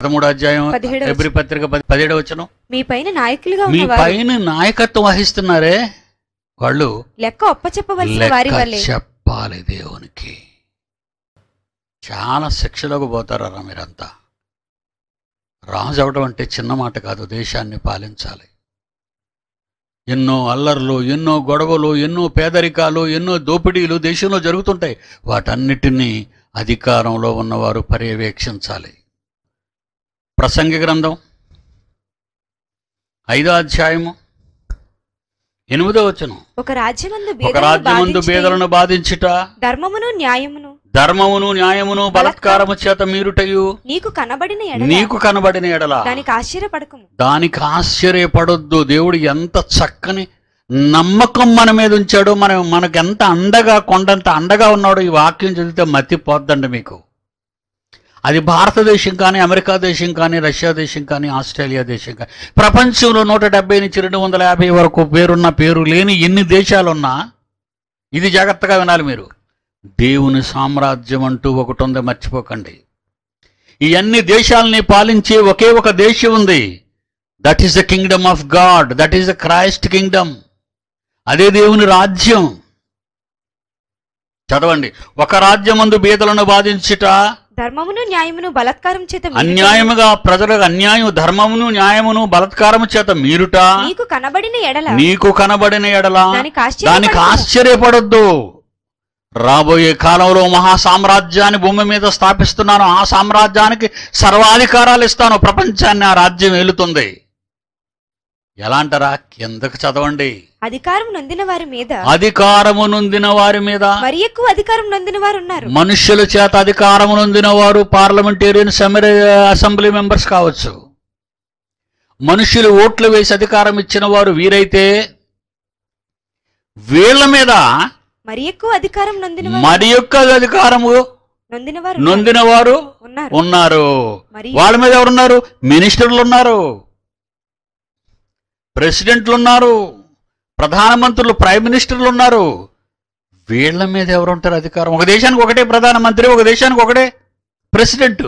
పదమూడు అధ్యాయం పదిహేడవ ఎబ్రి పత్రిక పది- పదిహేడవ వచనం. మీ పైన నాయకులుగా మీ ఉన్నవారు పైన నాయకత్వం వహిస్తున్నారే? వాళ్ళు లెక్క వారి వల్లే. చెప్పాలి దేవునికి. చాలా శిక్షలోకి పోతారా మీరంతా. రాజు అవడం అంటే చిన్న మాట కాదు దేశాన్ని పాలించాలి. ఎన్నో అల్లర్లు ఎన్నో గొడవలు ఎన్నో పేదరికాలు ఎన్నో దోపిడీలు దేశంలో జరుగుతుంటాయి. వాటన్నిటినీ అధికారంలో ఉన్నవారు పర్యవేక్షించాలి. ప్రసంగి గ్రంథం ఐదో అధ్యాయము ఎనిమిదో వచనం. ఒక రాజ్యమందు ఒక రాజ్యమందు బేదలను బాధించుట ధర్మమును న్యాయమును ధర్మమును న్యాయమును బలత్కారము చేత మీరుటయు. నీకు కనబడిన ఎడల నీకు కనబడిన ఎడల. దానికి ఆశ్చర్యపడకము. దానికి ఆశ్చర్యపడొద్దు. దేవుడు ఎంత చక్కని నమ్మకం మన మీద ఉంచాడో మనం మనకు ఎంత అండగా కొండంత అండగా ఉన్నాడో ఈ వాక్యం చదివితే మతిపోద్దండి మీకు. అది భారతదేశం కానీ అమెరికా దేశం కానీ రష్యా దేశం కానీ ఆస్ట్రేలియా దేశం కానీ. ప్రపంచంలో నూట డెబ్బై నుంచి రెండు వందల యాభై వరకు పేరున్న పేరు లేని ఎన్ని దేశాలున్నా ఇది జాగ్రత్తగా వినాలి మీరు. దేవుని సామ్రాజ్యం అంటూ ఒకటి ఉంది మర్చిపోకండి. ఈ అన్ని దేశాలని పాలించే ఒకే ఒక దేశం ఉంది. That is the kingdom of God that is the Christ kingdom అదే దేవుని రాజ్యం. చదవండి. ఒక రాజ్యమందు బీదలను బాధించుట ధర్మమును న్యాయమును బలత్కారం చేత అన్యాయముగా ప్రజలకు అన్యాయం ధర్మమును న్యాయమును బలత్కారము చేత మీరుట? నీకు కనబడిన ఎడల? నీకు కనబడిన ఎడల? దానికి. ఆశ్చర్యపడొద్దు. రాబోయే కాలంలో మహా సామ్రాజ్యాన్ని భూమి మీద స్థాపిస్తున్నాను. ఆ సామ్రాజ్యానికి సర్వాధికారాలు ఇస్తాను. ప్రపంచాన్ని ఆ రాజ్యం ఏలుతుంది. ఎలా అంటారా కిందకు చదవండి. అధికారం నొందిన వారి మీద. అధికారము నొందిన వారి మీద. మరి ఎక్కువ అధికారం నొందిన వారు ఉన్నారు. మనుష్యుల చేత అధికారము నొందిన వారు పార్లమెంటేరియన్ అసెంబ్లీ మెంబర్స్ కావచ్చు. మనుషులు ఓట్లు వేసి అధికారం ఇచ్చిన వారు వీరైతే వీళ్ళ మీద మరి ఎక్కువ అధికారం నొందిన మరి యొక్క అధికారము నొందిన వారు ఉన్నారు. వాళ్ళ మీద ఎవరున్నారు? మినిస్టర్లు ఉన్నారు. ప్రెసిడెంట్లు ఉన్నారు ప్రధానమంత్రులు ప్రైమ్ మినిస్టర్లు ఉన్నారు వీళ్ళ మీద ఎవరు ఉంటారు అధికారం? ఒక దేశానికి ఒకటే ప్రధానమంత్రి ఒక దేశానికి ఒకటే ప్రెసిడెంట్.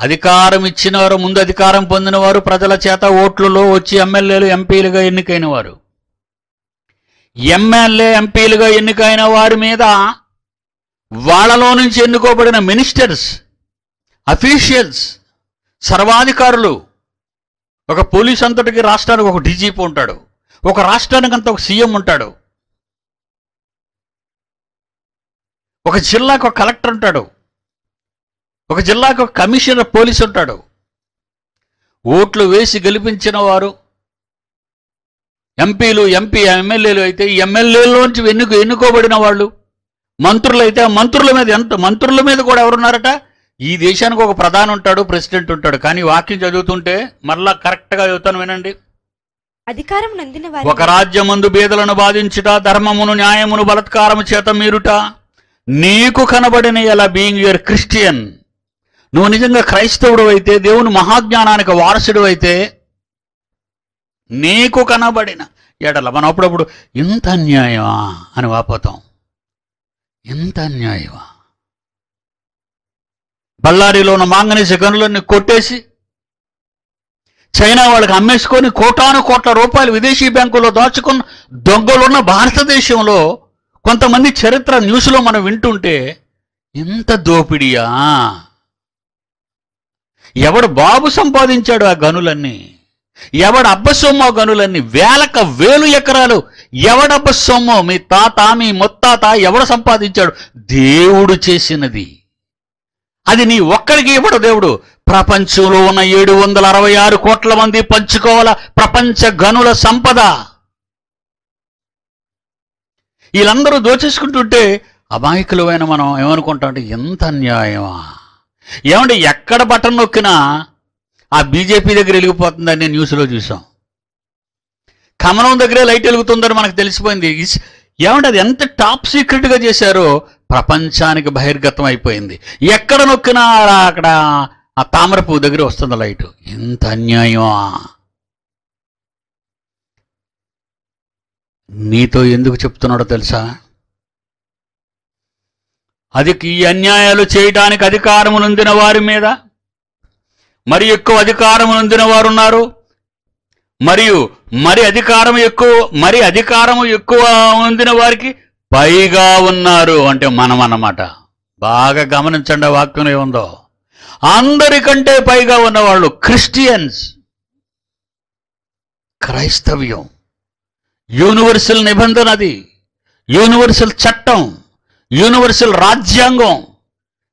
అధికారం ఇచ్చిన వారు ముందు అధికారం పొందినవారు ప్రజల చేత ఓట్లలో వచ్చి ఎమ్మెల్యేలు ఎంపీలుగా ఎన్నికైన వారు ఎమ్మెల్యే ఎంపీలుగా ఎన్నికైన వారి మీద వాళ్ళలో నుంచి ఎన్నుకోబడిన మినిస్టర్స్ అఫీషియల్స్ సర్వాధికారులు ఒక పోలీస్ అంతటికి రాష్ట్రానికి ఒక డీజీపీ ఉంటాడు. ఒక రాష్ట్రానికి అంత ఒక సీఎం ఉంటాడు. ఒక జిల్లాకు ఒక కలెక్టర్ ఉంటాడు. ఒక జిల్లాకు ఒక కమిషనర్ పోలీస్ ఉంటాడు. ఓట్లు వేసి గెలిపించిన వారు ఎంపీలు ఎంపీ ఎమ్మెల్యేలు అయితే ఈ ఎమ్మెల్యేలోంచి ఎన్నుకు ఎన్నుకోబడిన వాళ్ళు మంత్రులు అయితే ఆ మంత్రుల మీద ఎంత మంత్రుల మీద కూడా ఎవరున్నారట? ఈ దేశానికి ఒక ప్రధాని ఉంటాడు ప్రెసిడెంట్ ఉంటాడు. కానీ వాక్యం చదువుతుంటే మరలా కరెక్ట్గా చదువుతాను వినండి. అధికారం నొందిన వారి ఒక రాజ్యమందు బీదలను బాధించుట ధర్మమును న్యాయమును బలత్కారము చేత మీరుట. నీకు కనబడిన ఎలా బీయింగ్ యువర్ క్రిస్టియన్ నువ్వు నిజంగా క్రైస్తవుడు అయితే దేవుని మహాజ్ఞానానికి వారసుడు అయితే నీకు కనబడిన ఎడల. మనం అప్పుడప్పుడు ఇంత అన్యాయమా? అని వాపోతాం. ఇంత అన్యాయమా? బళ్ళారిలో ఉన్న మాంగనీస గనులన్నీ కొట్టేసి చైనా వాళ్ళకి అమ్మేసుకొని కోటాను కోట్ల రూపాయలు విదేశీ బ్యాంకుల్లో దాచుకున్న దొంగలున్న భారతదేశంలో కొంతమంది చరిత్ర న్యూస్లో మనం వింటుంటే ఇంత దోపిడియా? ఎవడు బాబు సంపాదించాడు ఆ గనులన్నీ? ఎవడు అబ్బసొమ్మో గనులన్నీ? వేలక వేలు ఎకరాలు ఎవడబ్బసొమ్మో? మీ తాత మీ మొత్తాత ఎవడు సంపాదించాడు? దేవుడు చేసినది. అది నీ ఒక్కడికి ఇవ్వడు దేవుడు. ప్రపంచంలో ఉన్న ఏడు వందల అరవై ఆరు కోట్ల మంది పంచుకోవాల ప్రపంచ గనుల సంపద. వీళ్ళందరూ దోచేసుకుంటుంటే అమాయకులమైన మనం ఏమనుకుంటాం అంటే ఎంత అన్యాయమా ఏమంటే ఎక్కడ బటన్ నొక్కినా ఆ బీజేపీ దగ్గర వెలిగిపోతుందని న్యూస్లో చూసాం కమలం దగ్గరే లైట్ వెలుగుతుందని మనకు తెలిసిపోయింది. ఏమంటే అది ఎంత టాప్ సీక్రెట్గా చేశారో ప్రపంచానికి బహిర్గతం అయిపోయింది. ఎక్కడ నొక్కినా అక్కడ. ఆ తామర దగ్గర వస్తుంది లైట్. ఎంత అన్యాయమా? నీతో ఎందుకు చెప్తున్నాడో తెలుసా? అది ఈ అన్యాయాలు చేయటానికి అధికారములుందిన వారి మీద మరి ఎక్కువ అధికారము నొందిన వారు ఉన్నారు. మరియు మరి అధికారం ఎక్కువ మరి అధికారము ఎక్కువ ఉందిన వారికి పైగా ఉన్నారు అంటే మనం అన్నమాట బాగా గమనించండి ఆ వాక్యం ఏముందో. అందరికంటే పైగా ఉన్నవాళ్ళు క్రిస్టియన్స్. క్రైస్తవ్యం. యూనివర్సల్ నిబంధన అది. యూనివర్సల్ చట్టం. యూనివర్సల్ రాజ్యాంగం.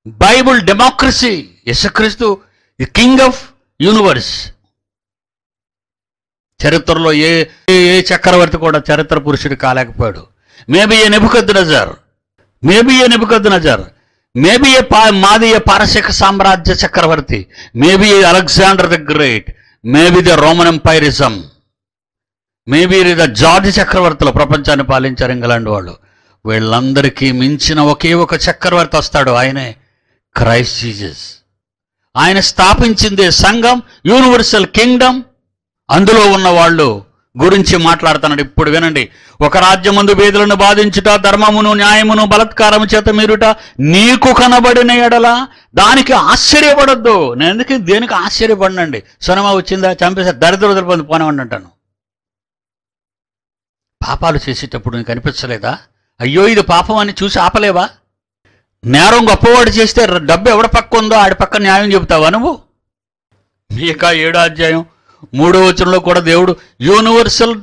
Bible democracy. యశక్రీస్తు king of universe. చరిత్రలో ఏ ఏ- ఏ చక్రవర్తి కూడా చరిత్ర పురుషుడు కాలేకపోయాడు. Maybe a Nebuchadnezzar maybe a Nebuchadnezzar maybe a పా మాది ఏ పారసిక సామ్రాజ్య చక్రవర్తి. Maybe a Alexander the great. Maybe the Roman empirism. Maybe the George చక్రవర్తులు ప్రపంచాన్ని పాలించారు ఇంగ్లాండ్ వాళ్ళు. వీళ్ళందరికీ మించిన ఒకే ఒక చక్రవర్తి వస్తాడు ఆయనే క్రైస్ట్ జీజస్ ఆయన స్థాపించిందే సంఘం యూనివర్సల్ కింగ్డమ్. అందులో ఉన్న వాళ్ళు గురించి మాట్లాడుతున్నాడు. ఇప్పుడు వినండి. ఒక రాజ్యం ముందు వేదులను బాధించుట ధర్మమును న్యాయమును బలత్కారము చేత మీరుట నీకు కనబడిన ఎడల దానికి ఆశ్చర్యపడొద్దు. నేను ఎందుకు దేనికి ఆశ్చర్యపడినండి? సునమ వచ్చిందా? చంపేసా? దరిద్ర పొంది పోనివ్వండి అంటాను. పాపాలు చేసేటప్పుడు నీకు అనిపించలేదా? అయ్యో ఇది పాపం అని చూసి ఆపలేవా? నేరం గొప్పవాడు చేస్తే డబ్బు ఎవడ పక్క ఉందో ఆడి పక్క న్యాయం చెబుతావా నువ్వు? మీకా ఏడో అధ్యాయం? మూడో వచనంలో కూడా దేవుడు యూనివర్సల్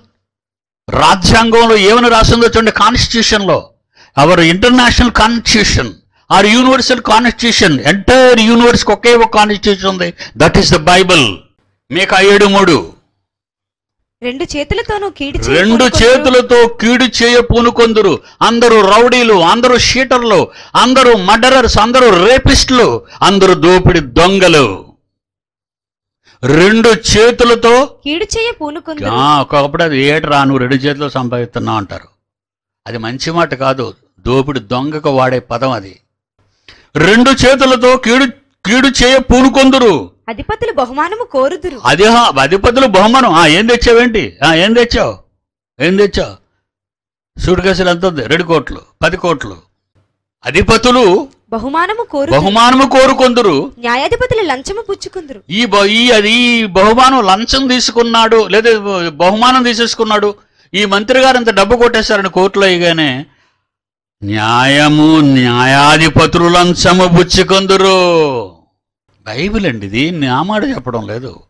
రాజ్యాంగంలో ఏమని రాసిందో చూడండి కాన్స్టిట్యూషన్లో our international constitution or universal constitution entire యూనివర్స్కి ఒకే ఒక కాన్స్టిట్యూషన్ ఉంది. దట్ ఈస్ ద బైబిల్ మీక ఏడు మూడు? రెండు చేతులతోనూ కీడి రెండు చేతులతో కీడు చేయ పూనుకొందురు. అందరూ రౌడీలు అందరూ షీటర్లు అందరూ మర్డరర్స్ అందరూ రేపిస్టులు అందరూ దోపిడి దొంగలు. రెండు చేతులతో కీడు చేయ ఒకప్పుడు అది ఏటరా నువ్వు రెండు చేతులు సంపాదిస్తున్నావు అంటారు. అది మంచి మాట కాదు. దోపిడి దొంగకు వాడే పదం అది. రెండు చేతులతో కీడు కీడు చేయ పూనుకొందురు. అధిపతులు బహుమానము కోరుదురు. అది అధిపతులు బహుమానం. ఆ, ఏం తెచ్చావేంటి ఆ, ఏం తెచ్చావు? ఏం తెచ్చావు? సూట్ కేసులు ఎంత ఉంది? రెండు కోట్లు పది కోట్లు. అధిపతులు బహుమానము కోరు బహుమానము కోరుకొందురు. న్యాయాధిపతులు లంచము పుచ్చుకుందరు. ఈ అది బహుమానం లంచం తీసుకున్నాడు లేదా బహుమానం తీసేసుకున్నాడు. ఈ మంత్రి గారు ఇంత డబ్బు కొట్టేశారని కోర్టులో ఇగానే న్యాయము న్యాయాధిపతులు లంచము పుచ్చుకొందురు. బైబిల్ అండి ఇది నా మాట చెప్పడం లేదు.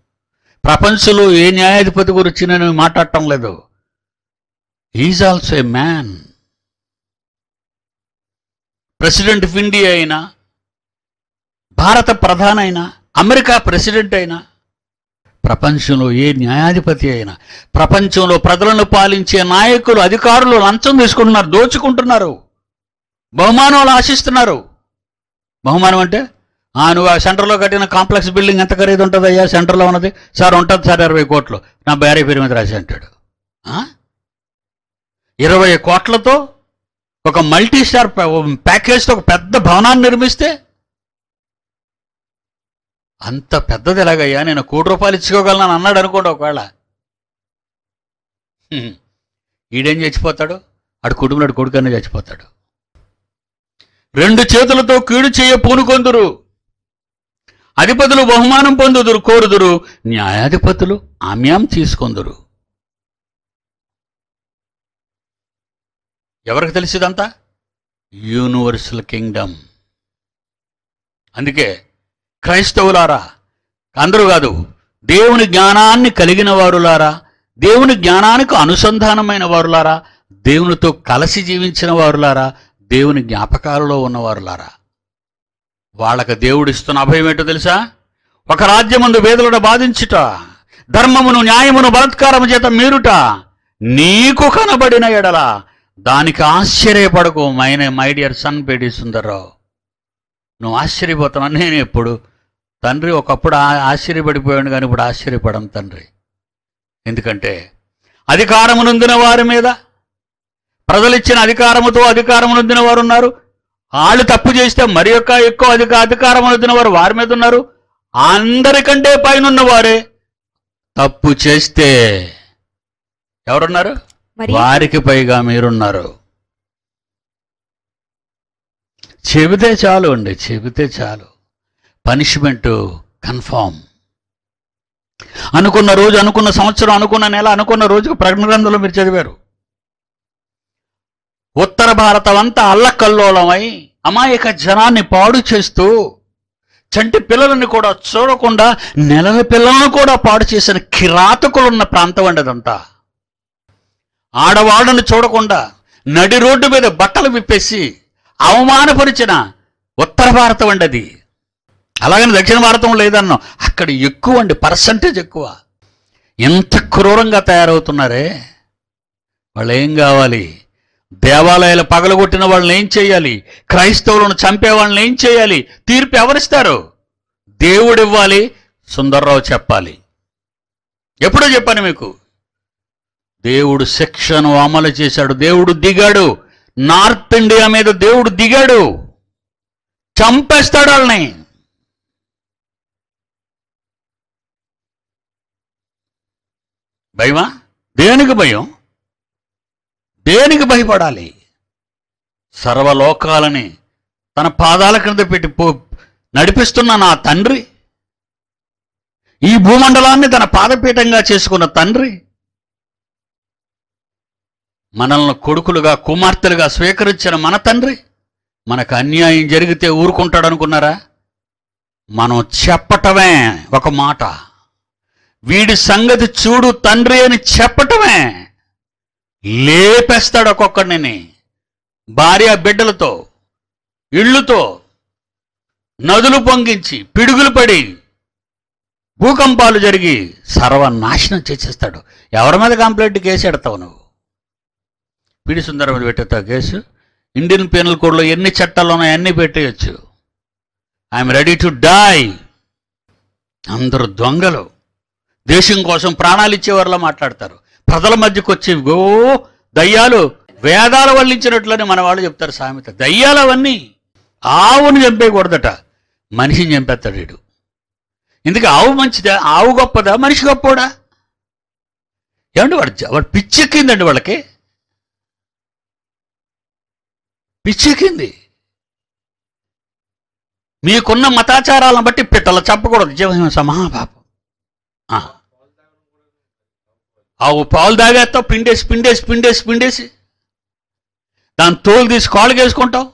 ప్రపంచంలో ఏ న్యాయాధిపతి గురించి నేను మాట్లాడటం లేదు. Is also a man president of India అయినా భారత ప్రధాని అయినా అమెరికా ప్రెసిడెంట్ అయినా ప్రపంచంలో ఏ న్యాయాధిపతి అయినా ప్రపంచంలో ప్రజలను పాలించే నాయకులు అధికారులు లంచం తీసుకుంటున్నారు దోచుకుంటున్నారు బహుమానాలు ఆశిస్తున్నారు. బహుమానం అంటే ఆ నువ్వు ఆ సెంటర్లో కట్టిన కాంప్లెక్స్ బిల్డింగ్ ఎంత ఖరీదు ఉంటుంది అయ్యా? సెంటర్లో ఉన్నది? సార్ ఉంటుంది సార్ ఇరవై కోట్లు. నా భార్య పేరు మీద రాసి అంటాడు. ఇరవై కోట్లతో ఒక మల్టీ స్టార్ ప్యాకేజ్తో ఒక పెద్ద భవనాన్ని నిర్మిస్తే అంత పెద్దది ఎలాగయ్యా? నేను కోటి రూపాయలు ఇచ్చుకోగలను అన్నాడు అనుకోండి ఒకవేళ. ఈడేం చచ్చిపోతాడు? ఆడు కుటుంబంలో కొడుకన్నా చచ్చిపోతాడు. రెండు చేతులతో కీడు చేయ పూనుకొందురు. అధిపతులు బహుమానం పొందుదురు కోరుదురు. న్యాయాధిపతులు ఆమ్యాం తీసుకొందురు. ఎవరికి తెలిసిదంతా? యూనివర్సల్ కింగ్డమ్ అందుకే క్రైస్తవులారా అందరూ కాదు దేవుని జ్ఞానాన్ని కలిగిన వారులారా దేవుని జ్ఞానానికి అనుసంధానమైన వారులారా దేవునితో కలిసి జీవించిన వారులారా దేవుని జ్ఞాపకాలలో ఉన్నవారులారా వాళ్ళకి దేవుడు ఇస్తున్న అభయం ఏంటో తెలుసా? ఒక రాజ్యమందు వేదలను బాధించుట ధర్మమును న్యాయమును బలత్కారము చేత మీరుట నీకు కనబడిన ఎడల దానికి ఆశ్చర్యపడకు మైన మై డియర్ సన్ పేడి సుందర్రావు. నువ్వు ఆశ్చర్యపోతావు నేను ఎప్పుడు? తండ్రి ఒకప్పుడు ఆ- ఆశ్చర్యపడిపోయాడు కానీ ఇప్పుడు ఆశ్చర్యపడం తండ్రి. ఎందుకంటే అధికారమునందిన వారి మీద ప్రజలిచ్చిన అధికారముతో అధికారమునందిన వారు ఉన్నారు. వాళ్ళు తప్పు చేస్తే మరి యొక్క ఎక్కువ అధిక అధికారమునందిన వారు వారి మీద ఉన్నారు. అందరికంటే పైన వారే తప్పు చేస్తే ఎవరున్నారు? మరి వారికి పైగా మీరున్నారు. చెబితే చాలు అండి చెబితే చాలు. Punishment confirm. అనుకున్న రోజు అనుకున్న సంవత్సరం అనుకున్న నెల అనుకున్న రోజుకు ప్రకటన గ్రంథంలో మీరు చదివారు. ఉత్తర భారతం అంతా అల్లకల్లోలమై అమాయక జనాన్ని పాడు చేస్తూ చంటి పిల్లలని కూడా చూడకుండా నెలల పిల్లలను కూడా పాడు చేసిన కిరాతకులున్న ప్రాంతం అండి అదంతా. ఆడవాళ్ళను చూడకుండా నడి రోడ్డు మీద బట్టలు విప్పేసి అవమానపరిచిన ఉత్తర భారతం అండి అది. అలాగని దక్షిణ భారతం లేదన్నాం అక్కడ ఎక్కువ అండి పర్సంటేజ్ ఎక్కువ. ఎంత క్రూరంగా తయారవుతున్నారే? వాళ్ళు ఏం కావాలి? దేవాలయాలు పగలగొట్టిన వాళ్ళని ఏం చేయాలి? క్రైస్తవులను చంపే వాళ్ళని ఏం చేయాలి? తీర్పు ఎవరిస్తారు? దేవుడు ఇవ్వాలి సుందర్రావు చెప్పాలి. ఎప్పుడో చెప్పాను మీకు. దేవుడు శిక్షను అమలు చేశాడు. దేవుడు దిగాడు. నార్త్ ఇండియా మీద దేవుడు దిగాడు. చంపేస్తాడు వాళ్ళని. భయమా? దేనికి భయం? దేనికి భయపడాలి? సర్వలోకాలని తన పాదాల క్రింద పెట్టి పో నడిపిస్తున్న నా తండ్రి? ఈ భూమండలాన్ని తన పాదపీఠంగా చేసుకున్న తండ్రి? మనల్ని కొడుకులుగా కుమార్తెలుగా స్వీకరించిన మన తండ్రి మనకు అన్యాయం జరిగితే ఊరుకుంటాడు అనుకున్నారా మనం చెప్పటమే ఒక మాట. వీడి సంగతి చూడు తండ్రి అని చెప్పటమే. లేపేస్తాడు ఒక్కొక్కడిని. భార్య బిడ్డలతో ఇళ్ళుతో నదులు పొంగించి పిడుగులు పడి భూకంపాలు జరిగి సర్వనాశనం చేసేస్తాడు. ఎవరి మీద కంప్లైంట్ కేసు ఎడతావు నువ్వు? పిడి సుందరం మీద కేసు. ఇండియన్ పీనల్ కోడ్లో ఎన్ని చట్టాలు ఉన్నాయో అన్నీ పెట్టేయచ్చు. I'm ready to die. అందరు దొంగలు. దేశం కోసం ప్రాణాలు ఇచ్చేవారిలా మాట్లాడతారు. ప్రజల మధ్యకు వచ్చి ఓ దయ్యాలు వేదాలు వల్లించినట్లని మన వాళ్ళు చెప్తారు సామెత. దయ్యాలు అవన్నీ ఆవుని చంపేయకూడదట. మనిషిని చంపేస్తాడు వీడు. ఎందుకు ఆవు మంచిదా? ఆవు గొప్పదా? మనిషి గొప్పోడా? ఏమంటే వాడు వాడు పిచ్చెక్కిందండి వాళ్ళకి. పిచ్చెక్కింది. మీకున్న మతాచారాలను బట్టి పిట్టలు చెప్పకూడదు జీవహింస మహాపాపం. ఆవు పాలు తాగేస్తావు పిండేసి పిండేసి పిండేసి పిండేసి. దాని తోలు తీసి కాళ్ళకి వేసుకుంటావు.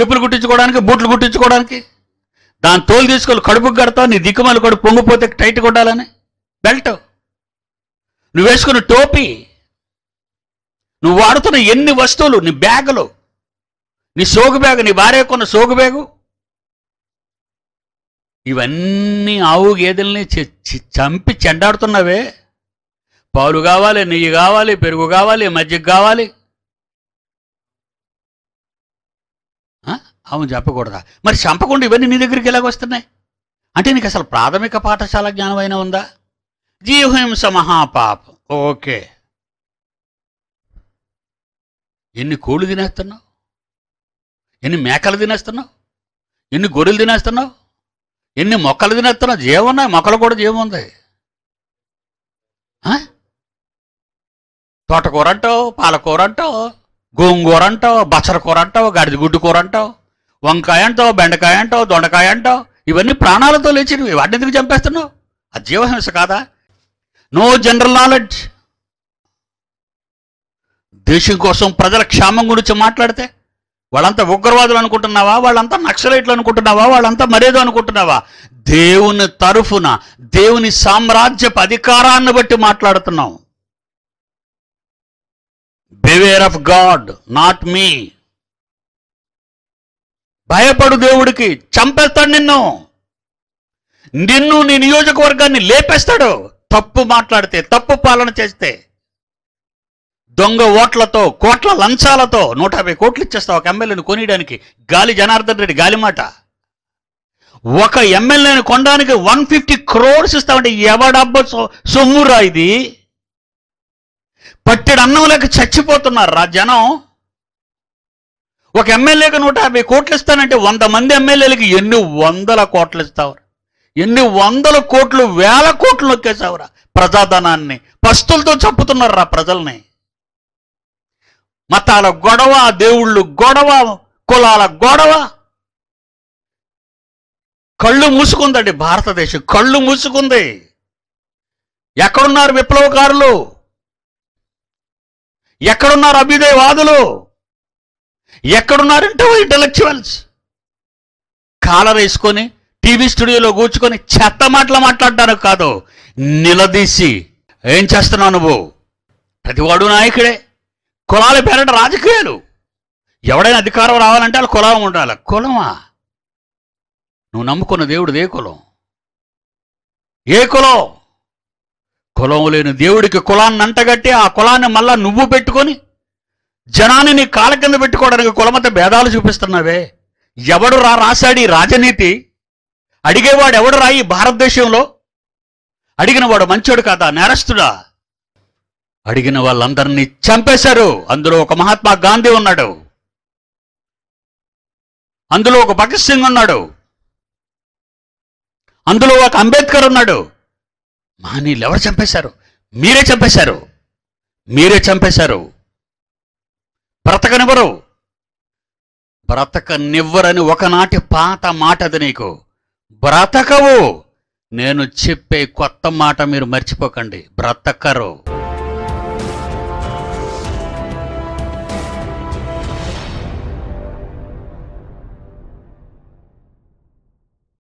చెప్పులు కుట్టించుకోవడానికి బూట్లు కుట్టించుకోవడానికి. దాని తోలు తీసుకొని కడుపుకు కడతావు నీ దిక్కుమలు కడుపు పొంగిపోతే టైట్ కొట్టాలని. బెల్ట్. నువ్వు వేసుకున్న టోపీ నువ్వు వాడుతున్న ఎన్ని వస్తువులు నీ బ్యాగులు? నీ సోగు బ్యాగు నీ భార్య కొన్న సోగు బ్యాగు? ఇవన్నీ ఆవు గేదెల్ని చంపి చెండాడుతున్నావే. పాలు కావాలి నెయ్యి కావాలి పెరుగు కావాలి మజ్జిగ కావాలి. అవును చెప్పకూడదా మరి చంపకుండా ఇవన్నీ నీ దగ్గరికి ఎలాగ వస్తున్నాయి? అంటే నీకు అసలు ప్రాథమిక పాఠశాల జ్ఞానమైన ఉందా? జీవహింస మహాపాపం. ఓకే. ఎన్ని కోళ్ళు తినేస్తున్నావు? ఎన్ని మేకలు తినేస్తున్నావు? ఎన్ని గొర్రెలు తినేస్తున్నావు? ఎన్ని మొక్కలు తినేస్తున్నావు? జీవన్నాయి మొక్కలు కూడా జీవం ఉంది? తోటకూర అంటావు పాలకూర అంటావు గోంగూర అంటావు బచ్చర కూర అంటావు గడిదిగుడ్డు కూర అంటావు వంకాయ అంటావు బెండకాయ అంటావు దొండకాయ అంటావు ఇవన్నీ ప్రాణాలతో లేచినవి. వాటిని ఎందుకు చంపేస్తున్నావు? అది జీవహింస కాదా? నో జనరల్ నాలెడ్జ్ దేశం కోసం ప్రజల క్షేమం గురించి మాట్లాడితే వాళ్ళంతా ఉగ్రవాదులు అనుకుంటున్నావా? వాళ్ళంతా నక్సలైట్లు అనుకుంటున్నావా? వాళ్ళంతా మరేదో అనుకుంటున్నావా? దేవుని తరఫున దేవుని సామ్రాజ్యపు అధికారాన్ని బట్టి మాట్లాడుతున్నాం. Beware of God not me భయపడు దేవుడికి చంపేస్తాడు నిన్ను. నిన్ను నీ నియోజకవర్గాన్ని లేపేస్తాడు. తప్పు మాట్లాడితే తప్పు పాలన చేస్తే. దొంగ ఓట్లతో కోట్ల లంచాలతో నూట యాభై కోట్లు ఇచ్చేస్తావు ఒక ఎమ్మెల్యేని కొనియడానికి. గాలి జనార్దన్ రెడ్డి గాలి మాట ఒక ఎమ్మెల్యేని కొనడానికి వన్ ఫిఫ్టీ క్రోర్స్ ఇస్తామంటే ఎవడబ్బ సొమ్మురా ఇది? పట్టెడు అన్నం లేక చచ్చిపోతున్నారు రా జనం? ఒక ఎమ్మెల్యేకి నూట యాభై కోట్లు ఇస్తానంటే వంద మంది ఎమ్మెల్యేలకి ఎన్ని వందల కోట్లు ఇస్తావురా ఎన్ని వందల కోట్లు వేల కోట్లు నొక్కేసావురా ప్రజాధనాన్ని? పస్తులతో చంపుతున్నారు రా ప్రజల్ని? మతాల గొడవ దేవుళ్ళు గొడవ కులాల గొడవ. కళ్ళు మూసుకుందండి భారతదేశం కళ్ళు మూసుకుంది. ఎక్కడున్నారు విప్లవకారులు? ఎక్కడున్నారు అభ్యుదయవాదులు? ఎక్కడున్నారంటే ఇంటలెక్చువల్స్ కాలర్ వేసుకొని టీవీ స్టూడియోలో కూర్చుకొని చెత్త మాటలు మాట్లాడడానికి కాదు నిలదీసి ఏం చేస్తున్నావు నువ్వు? ప్రతివాడు నాయకుడే. కులాల పేరట రాజకీయాలు. ఎవడైనా అధికారం రావాలంటే వాళ్ళ కులం ఉండాలి. కులమా? నువ్వు నమ్ముకున్న దేవుడు ఏ కులం? ఏ కులం? కులం లేని దేవుడికి కులాన్ని అంటగట్టి ఆ కులాన్ని మళ్ళా నువ్వు పెట్టుకొని జనాన్ని నీ కాళ్ళ కింద పెట్టుకోవడానికి కులమత భేదాలు చూపిస్తున్నావే. ఎవడు రా రాశాడు ఈ రాజనీతి? అడిగేవాడు ఎవడు రా ఈ భారతదేశంలో? అడిగిన వాడు మంచోడు కాదా? నేరస్తుడా? అడిగిన వాళ్ళందరినీ చంపేశారు. అందులో ఒక మహాత్మా గాంధీ ఉన్నాడు. అందులో ఒక భగత్ సింగ్ ఉన్నాడు. అందులో ఒక అంబేద్కర్ ఉన్నాడు. మహనీయులు ఎవరు చంపేశారు? మీరే చంపేశారు. మీరే చంపేశారు. బ్రతకనివ్వరు. బ్రతకనివ్వరని ఒకనాటి పాత మాట అది నీకు. బ్రతకవు. నేను చెప్పే కొత్త మాట మీరు మర్చిపోకండి. బ్రతకరు.